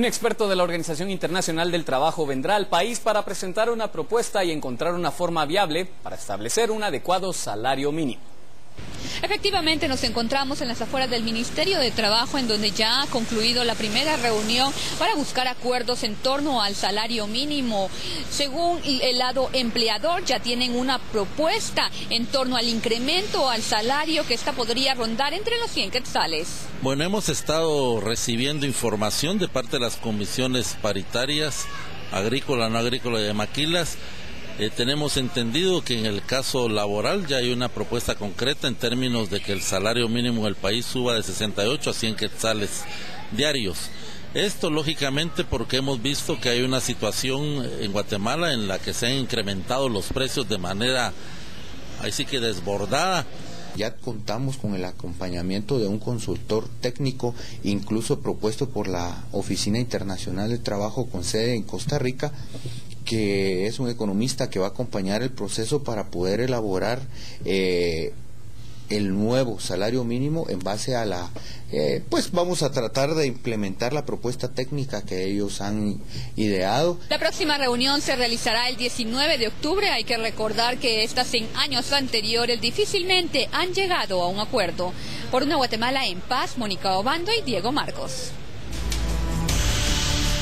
Un experto de la Organización Internacional del Trabajo vendrá al país para presentar una propuesta y encontrar una forma viable para establecer un adecuado salario mínimo. Efectivamente, nos encontramos en las afueras del Ministerio de Trabajo, en donde ya ha concluido la primera reunión para buscar acuerdos en torno al salario mínimo. Según el lado empleador, ya tienen una propuesta en torno al incremento al salario que esta podría rondar entre los 100 quetzales. Bueno, hemos estado recibiendo información de parte de las comisiones paritarias agrícola, no agrícola de maquilas eh, tenemos entendido que en el caso laboral ya hay una propuesta concreta en términos de que el salario mínimo del país suba de 68 a 100 quetzales diarios. Esto lógicamente porque hemos visto que hay una situación en Guatemala en la que se han incrementado los precios de manera, ahí sí que desbordada. Ya contamos con el acompañamiento de un consultor técnico, incluso propuesto por la Oficina Internacional de Trabajo con sede en Costa Rica, que es un economista que va a acompañar el proceso para poder elaborar eh, el nuevo salario mínimo en base a la eh, pues vamos a tratar de implementar la propuesta técnica que ellos han ideado. La próxima reunión se realizará el 19 de octubre. Hay que recordar que estas en años anteriores difícilmente han llegado a un acuerdo. Por una Guatemala en paz, Mónica Obando y Diego Marcos.